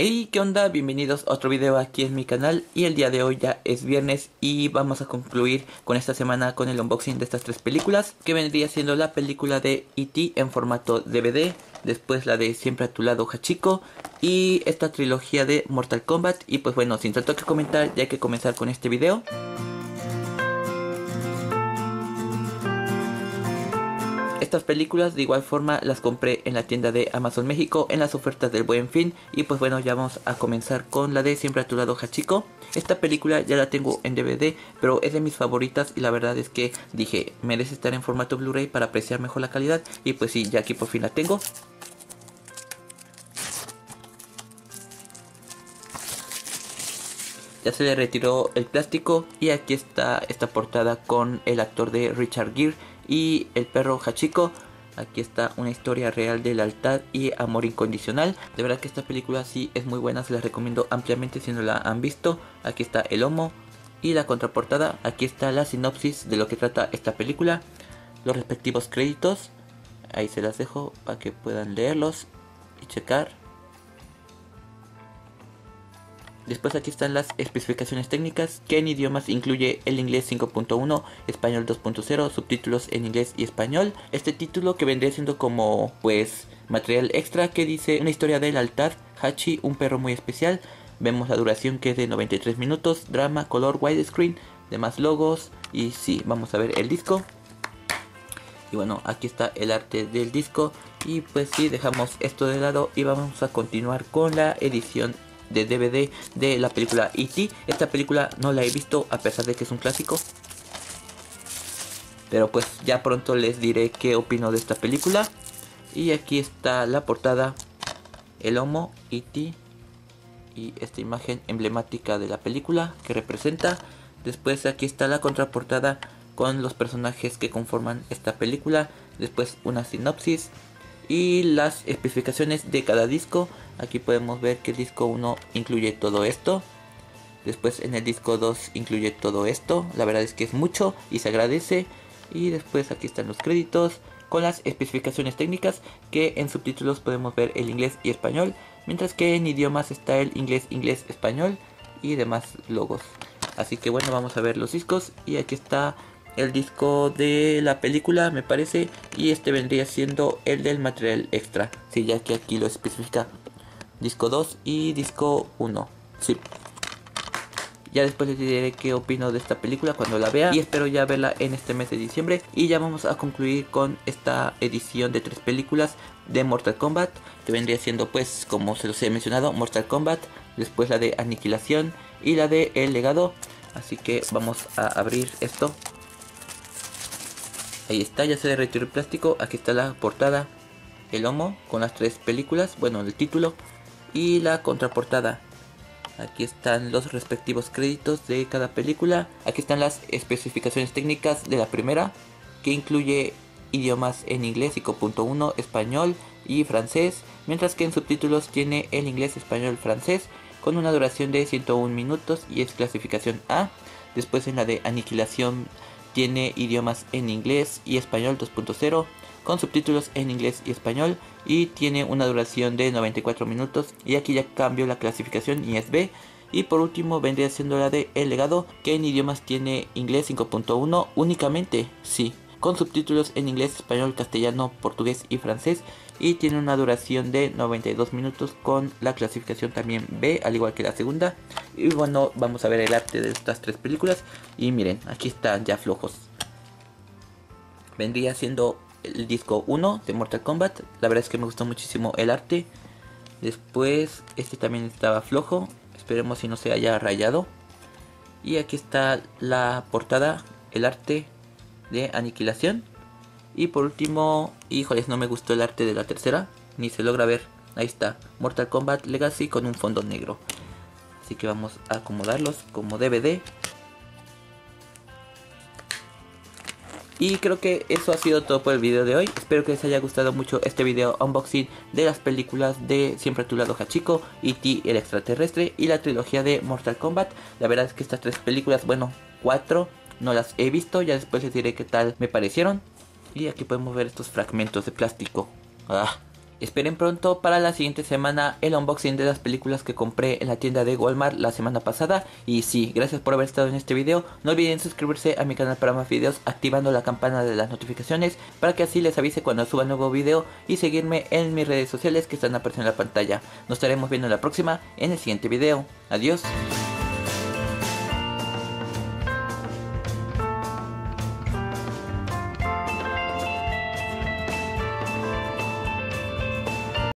Hey, ¿qué onda? Bienvenidos a otro video aquí en mi canal y el día de hoy ya es viernes y vamos a concluir con esta semana con el unboxing de estas tres películas que vendría siendo la película de E.T. en formato DVD, después la de Siempre a tu lado Hachiko y esta trilogía de Mortal Kombat y pues bueno, sin tanto que comentar ya hay que comenzar con este video. Estas películas de igual forma las compré en la tienda de Amazon México en las ofertas del Buen Fin y pues bueno ya vamos a comenzar con la de Siempre a tu lado Hachiko. Esta película ya la tengo en DVD pero es de mis favoritas y la verdad es que dije merece estar en formato Blu-ray para apreciar mejor la calidad y pues sí ya aquí por fin la tengo. Ya se le retiró el plástico y aquí está esta portada con el actor de Richard Gere y el perro Hachiko. Aquí está una historia real de lealtad y amor incondicional. De verdad que esta película sí es muy buena, se la recomiendo ampliamente si no la han visto. Aquí está el homo y la contraportada. Aquí está la sinopsis de lo que trata esta película. Los respectivos créditos. Ahí se las dejo para que puedan leerlos y checar. Después aquí están las especificaciones técnicas, que en idiomas incluye el inglés 5.1, español 2.0, subtítulos en inglés y español. Este título que vendría siendo como pues material extra que dice una historia de lealtad, Hachi, un perro muy especial. Vemos la duración que es de 93 minutos, drama, color, widescreen, demás logos y sí, vamos a ver el disco. Y bueno, aquí está el arte del disco y pues sí, dejamos esto de lado y vamos a continuar con la edición de DVD de la película E.T. Esta película no la he visto a pesar de que es un clásico. Pero pues ya pronto les diré qué opino de esta película. Y aquí está la portada, el homo E.T. Y esta imagen emblemática de la película que representa. Después aquí está la contraportada con los personajes que conforman esta película. Después una sinopsis y las especificaciones de cada disco. Aquí podemos ver que el disco 1 incluye todo esto. Después en el disco 2 incluye todo esto. La verdad es que es mucho y se agradece. Y después aquí están los créditos con las especificaciones técnicas que en subtítulos podemos ver el inglés y español. Mientras que en idiomas está el inglés, inglés, español y demás logos. Así que bueno, vamos a ver los discos. Y aquí está el disco de la película, me parece. Y este vendría siendo el del material extra. Sí, ya que aquí lo especifica. Disco 2 y disco 1. Sí. Ya después les diré qué opino de esta película cuando la vea. Y espero ya verla en este mes de diciembre. Y ya vamos a concluir con esta edición de tres películas de Mortal Kombat. Que vendría siendo pues, como se los he mencionado, Mortal Kombat. Después la de Aniquilación y la de El Legado. Así que vamos a abrir esto. Ahí está, ya se le retiró el plástico. Aquí está la portada, el lomo con las tres películas. Bueno, el título y la contraportada. Aquí están los respectivos créditos de cada película. Aquí están las especificaciones técnicas de la primera, que incluye idiomas en inglés 5.1, español y francés, mientras que en subtítulos tiene el inglés, español, francés, con una duración de 101 minutos y es clasificación A. Después en la de aniquilación tiene idiomas en inglés y español 2.0 con subtítulos en inglés y español y tiene una duración de 94 minutos y aquí ya cambio la clasificación y es B. Y por último vendría siendo la de El legado que en idiomas tiene inglés 5.1 únicamente, sí, con subtítulos en inglés, español, castellano, portugués y francés y tiene una duración de 92 minutos con la clasificación también B, al igual que la segunda. Y bueno, vamos a ver el arte de estas tres películas y miren, aquí están ya flojos. Vendría siendo el disco 1 de Mortal Kombat, la verdad es que me gustó muchísimo el arte. Después este también estaba flojo, esperemos si no se haya rayado. Y aquí está la portada, el arte de aniquilación. Y por último, híjoles, no me gustó el arte de la tercera, ni se logra ver. Ahí está, Mortal Kombat Legacy con un fondo negro. Así que vamos a acomodarlos como DVD. Y creo que eso ha sido todo por el video de hoy. Espero que les haya gustado mucho este video unboxing de las películas de Siempre a tu lado Hachiko, E.T. el extraterrestre y la trilogía de Mortal Kombat. La verdad es que estas tres películas, bueno, cuatro, no las he visto, ya después les diré qué tal me parecieron. Y aquí podemos ver estos fragmentos de plástico. Ah, Esperen pronto para la siguiente semana el unboxing de las películas que compré en la tienda de Walmart la semana pasada. Y sí, gracias por haber estado en este video. No olviden suscribirse a mi canal para más videos activando la campana de las notificaciones para que así les avise cuando suba nuevo video y seguirme en mis redes sociales que están apareciendo en la pantalla. Nos estaremos viendo en la próxima en el siguiente video. Adiós.